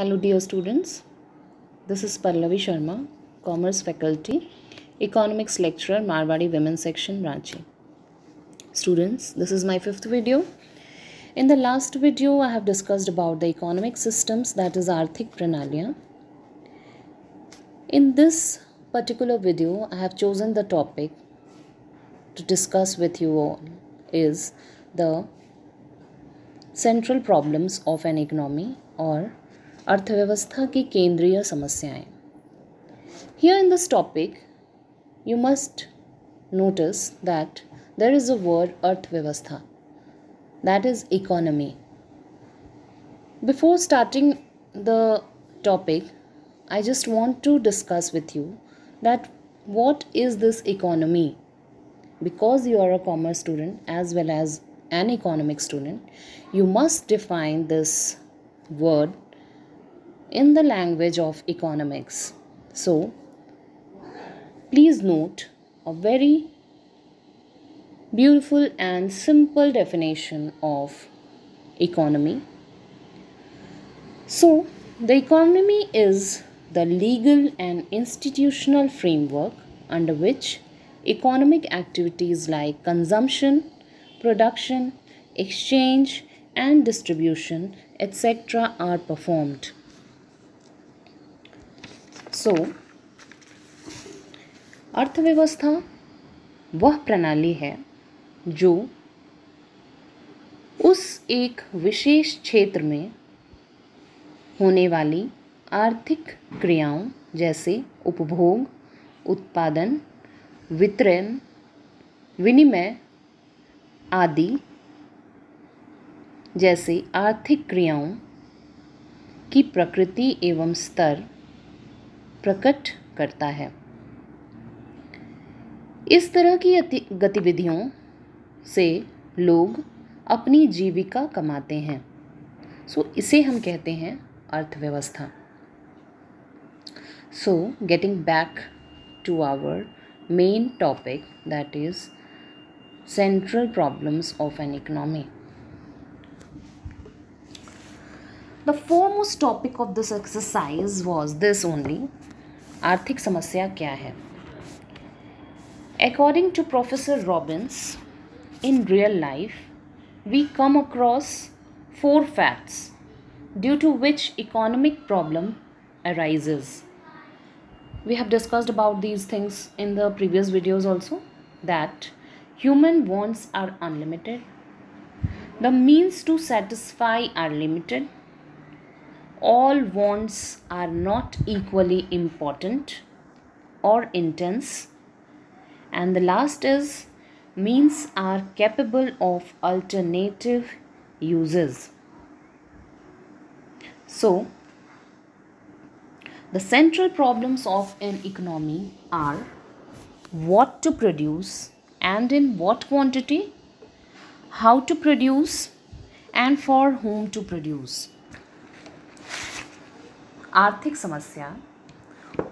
Hello, dear students. This is Pallavi Sharma, Commerce Faculty, Economics Lecturer, Marwadi Women's Section, Ranchi. Students, this is my fifth video. In the last video, I have discussed about the economic systems, that is Arthik Pranaliya. In this particular video, I have chosen the topic to discuss with you all is the central problems of an economy or अर्थव्यवस्था की केंद्रीय समस्याएं Here in this topic, you must notice that there is a word अर्थव्यवस्था that is economy. Before starting the topic, I just want to discuss with you that what is this economy? Because you are a commerce student as well as an economic student, you must define this word in the language of economics. So, please note a very beautiful and simple definition of economy. So, the economy is the legal and institutional framework under which economic activities like consumption, production, exchange, and distribution, etc., are performed. So, अर्थव्यवस्था वह प्रणाली है जो उस एक विशेष क्षेत्र में होने वाली आर्थिक क्रियाओं जैसे उपभोग उत्पादन वितरण विनिमय आदि जैसे आर्थिक क्रियाओं की प्रकृति एवं स्तर प्रकट करता है। इस तरह की गतिविधियों से लोग अपनी जीविका कमाते हैं। सो, इसे हम कहते हैं अर्थव्यवस्था। So getting back to our main topic that is central problems of an economy the foremost topic of this exercise was this only आर्थिक समस्या क्या है? According to professor Robbins in real life we come across four facts due to which economic problem arises we have discussed about these things in the previous videos also that human wants are unlimited the means to satisfy are limited All wants are not equally important or intense and the last is means are capable of alternative uses. So, the central problems of an economy are what to produce and in what quantity, how to produce and for whom to produce. आर्थिक समस्या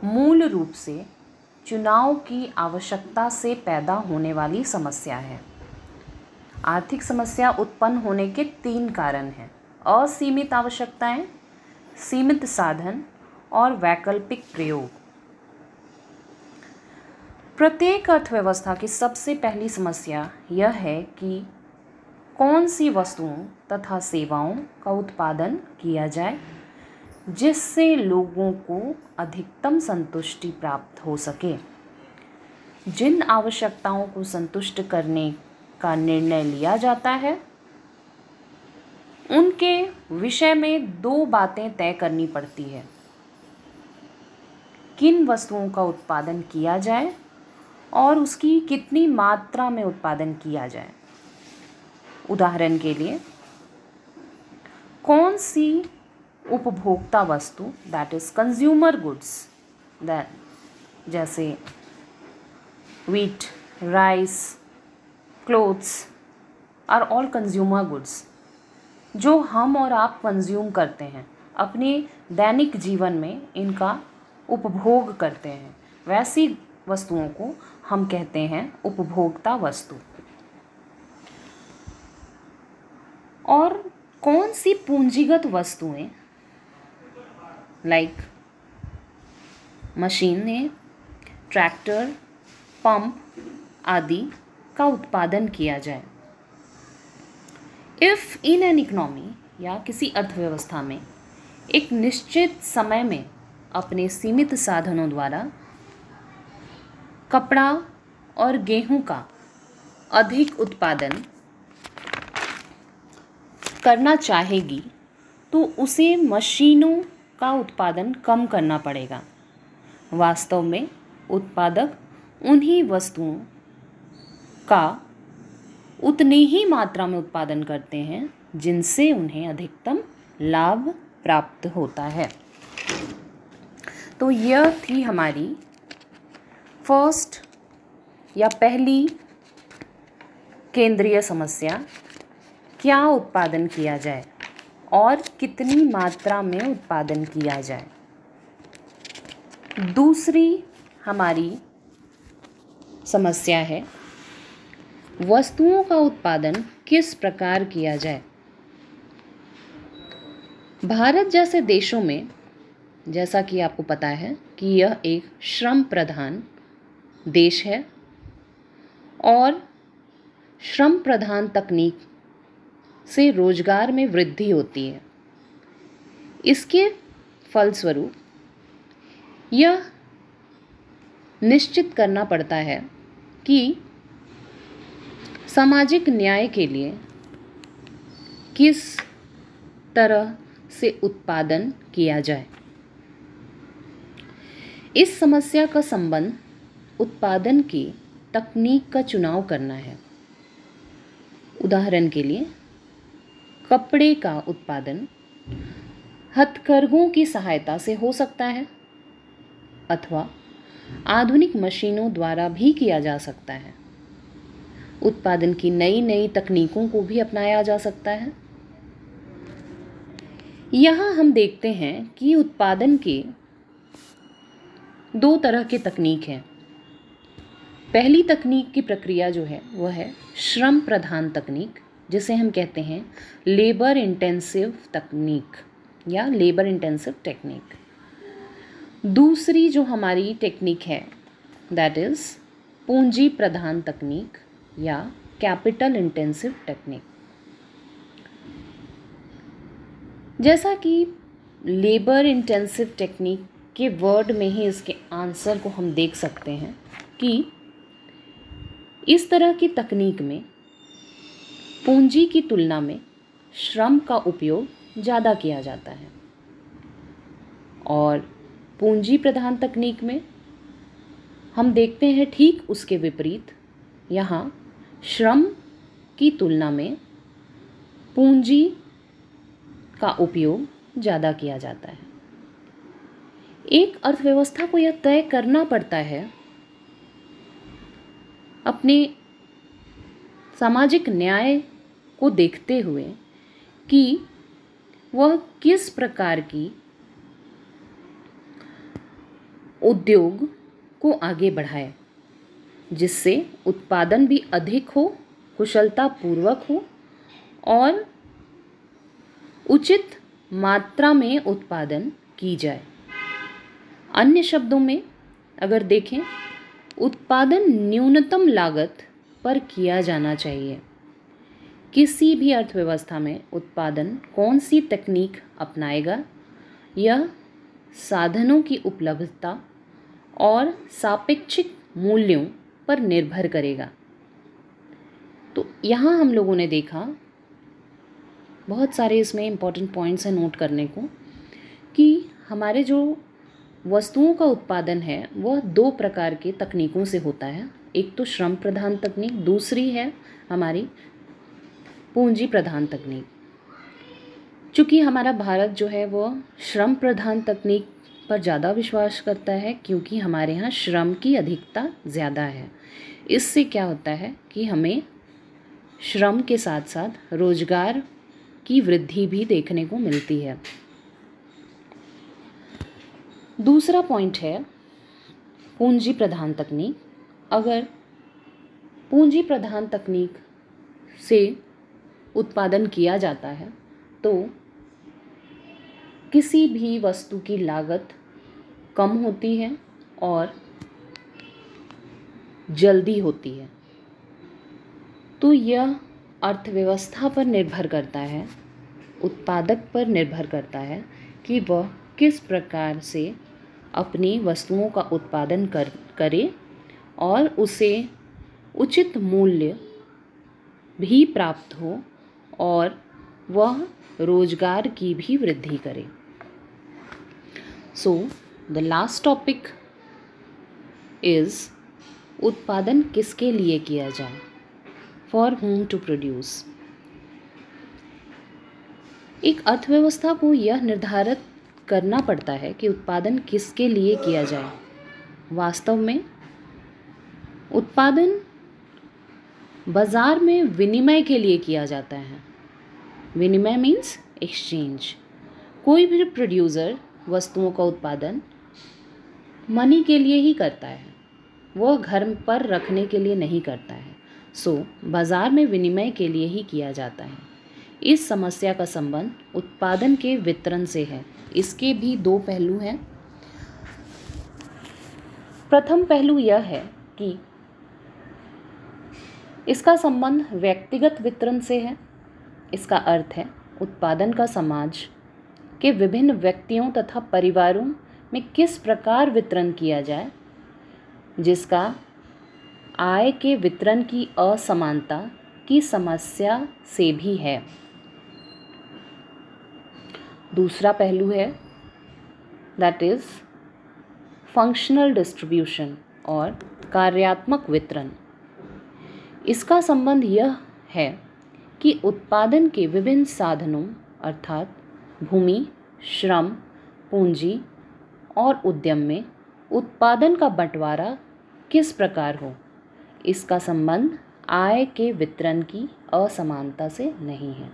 मूल रूप से चुनाव की आवश्यकता से पैदा होने वाली समस्या है। आर्थिक समस्या उत्पन्न होने के तीन कारण हैं। असीमित आवश्यकताएँ, सीमित साधन और वैकल्पिक प्रयोग। प्रत्येक अर्थव्यवस्था की सबसे पहली समस्या यह है कि कौन सी वस्तुओं तथा सेवाओं का उत्पादन किया जाए। जिससे लोगों को अधिकतम संतुष्टि प्राप्त हो सके। जिन आवश्यकताओं को संतुष्ट करने का निर्णय लिया जाता है, उनके विषय में दो बातें तय करनी पड़ती है। किन वस्तुओं का उत्पादन किया जाए और उसकी कितनी मात्रा में उत्पादन किया जाए। उदाहरण के लिए, कौन सी उपभोक्ता वस्तु that is consumer goods that जैसे wheat rice clothes are all consumer goods जो हम और आप कंज्यूम करते हैं, अपने दैनिक जीवन में इनका उपभोग करते हैं, वैसी वस्तुओं को हम कहते हैं उपभोक्ता वस्तु। और कौन सी पूंजीगत वस्तुएँ लाइक मशीनें ट्रैक्टर पंप आदि का उत्पादन किया जाए। इफ़ इन एन इकनॉमी या किसी अर्थव्यवस्था में एक निश्चित समय में अपने सीमित साधनों द्वारा कपड़ा और गेहूँ का अधिक उत्पादन करना चाहेगी तो उसे मशीनों का उत्पादन कम करना पड़ेगा। वास्तव में उत्पादक उन्हीं वस्तुओं का उतनी ही मात्रा में उत्पादन करते हैं, जिनसे उन्हें अधिकतम लाभ प्राप्त होता है। तो यह थी हमारी फ़र्स्ट या पहली केंद्रीय समस्या, क्या उत्पादन किया जाए। और कितनी मात्रा में उत्पादन किया जाए। दूसरी हमारी समस्या है, वस्तुओं का उत्पादन किस प्रकार किया जाए। भारत जैसे देशों में, जैसा कि आपको पता है कि यह एक श्रम प्रधान देश है और श्रम प्रधान तकनीक से रोज़गार में वृद्धि होती है। इसके फलस्वरूप यह निश्चित करना पड़ता है कि सामाजिक न्याय के लिए किस तरह से उत्पादन किया जाए। इस समस्या का संबंध उत्पादन की तकनीक का चुनाव करना है। उदाहरण के लिए कपड़े का उत्पादन हथकरघों की सहायता से हो सकता है अथवा आधुनिक मशीनों द्वारा भी किया जा सकता है। उत्पादन की नई नई तकनीकों को भी अपनाया जा सकता है। यहाँ हम देखते हैं कि उत्पादन के दो तरह के तकनीक हैं। पहली तकनीक की प्रक्रिया जो है, वह है श्रम प्रधान तकनीक। जिसे हम कहते हैं लेबर इंटेंसिव तकनीक या लेबर इंटेंसिव टेक्निक दूसरी जो हमारी टेक्निक है दैट इज़ पूंजी प्रधान तकनीक या कैपिटल इंटेंसिव टेक्निक जैसा कि लेबर इंटेंसिव टेक्निक के वर्ड में ही इसके आंसर को हम देख सकते हैं कि इस तरह की तकनीक में पूंजी की तुलना में श्रम का उपयोग ज़्यादा किया जाता है। और पूंजी प्रधान तकनीक में हम देखते हैं ठीक उसके विपरीत, यहाँ श्रम की तुलना में पूंजी का उपयोग ज़्यादा किया जाता है। एक अर्थव्यवस्था को यह तय करना पड़ता है, अपने सामाजिक न्याय को देखते हुए कि वह किस प्रकार की उद्योग को आगे बढ़ाए, जिससे उत्पादन भी अधिक हो कुशलता पूर्वक हो, और उचित मात्रा में उत्पादन की जाए। अन्य शब्दों में अगर देखें, उत्पादन न्यूनतम लागत पर किया जाना चाहिए। किसी भी अर्थव्यवस्था में उत्पादन कौन सी तकनीक अपनाएगा? यह साधनों की उपलब्धता और सापेक्षिक मूल्यों पर निर्भर करेगा। तो यहाँ हम लोगों ने देखा, बहुत सारे इसमें इंपॉर्टेंट पॉइंट्स हैं नोट करने को, कि हमारे जो वस्तुओं का उत्पादन है, वह दो प्रकार के तकनीकों से होता है। एक तो श्रम प्रधान तकनीक, दूसरी है हमारी पूंजी प्रधान तकनीक। चूँकि हमारा भारत जो है वह श्रम प्रधान तकनीक पर ज़्यादा विश्वास करता है, क्योंकि हमारे यहाँ श्रम की अधिकता ज़्यादा है। इससे क्या होता है कि हमें श्रम के साथ साथ रोज़गार की वृद्धि भी देखने को मिलती है। दूसरा पॉइंट है पूंजी प्रधान तकनीक। अगर पूंजी प्रधान तकनीक से उत्पादन किया जाता है तो किसी भी वस्तु की लागत कम होती है और जल्दी होती है। तो यह अर्थव्यवस्था पर निर्भर करता है, उत्पादक पर निर्भर करता है कि वह किस प्रकार से अपनी वस्तुओं का उत्पादन कर, करे और उसे उचित मूल्य भी प्राप्त हो और वह रोज़गार की भी वृद्धि करे। So the last topic is उत्पादन किसके लिए किया जाए? फॉर होम टू प्रोड्यूस एक अर्थव्यवस्था को यह निर्धारित करना पड़ता है कि उत्पादन किसके लिए किया जाए। वास्तव में उत्पादन बाज़ार में विनिमय के लिए किया जाता है। विनिमय मीन्स एक्सचेंज कोई भी प्रोड्यूसर वस्तुओं का उत्पादन मनी के लिए ही करता है। वह घर पर रखने के लिए नहीं करता है। सो बाज़ार में विनिमय के लिए ही किया जाता है। इस समस्या का संबंध उत्पादन के वितरण से है। इसके भी दो पहलू हैं। प्रथम पहलू यह है कि इसका संबंध व्यक्तिगत वितरण से है। इसका अर्थ है उत्पादन का समाज के विभिन्न व्यक्तियों तथा परिवारों में किस प्रकार वितरण किया जाए, जिसका आय के वितरण की असमानता की समस्या से भी है। दूसरा पहलू है दैट इज़ फंक्शनल डिस्ट्रीब्यूशन और कार्यात्मक वितरण। इसका संबंध यह है कि उत्पादन के विभिन्न साधनों, अर्थात भूमि, श्रम, पूंजी और उद्यम में उत्पादन का बंटवारा किस प्रकार हो? इसका संबंध आय के वितरण की असमानता से नहीं है।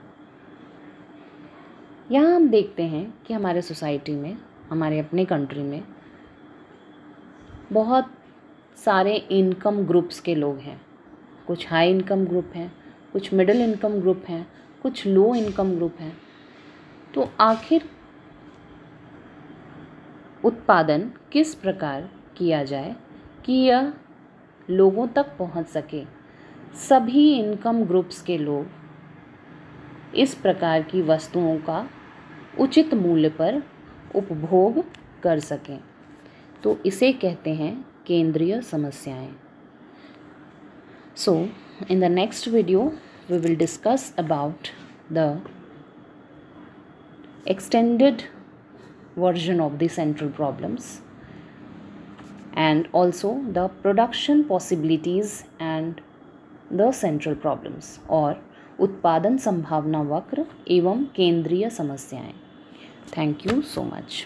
यहाँ हम देखते हैं कि हमारे सोसाइटी में, हमारे अपने कंट्री में बहुत सारे इनकम ग्रुप्स के लोग हैं। कुछ हाई इनकम ग्रुप हैं कुछ मिडिल इनकम ग्रुप हैं, कुछ लो इनकम ग्रुप हैं। तो आखिर उत्पादन किस प्रकार किया जाए कि यह लोगों तक पहुँच सके? सभी इनकम ग्रुप्स के लोग इस प्रकार की वस्तुओं का उचित मूल्य पर उपभोग कर सकें। तो इसे कहते हैं केंद्रीय समस्याएँ। सो in the next video we will discuss about the extended version of the central problems and also the production possibilities and the central problems और उत्पादन संभावना वक्र एवं केंद्रीय समस्याएं थैंक यू सो मच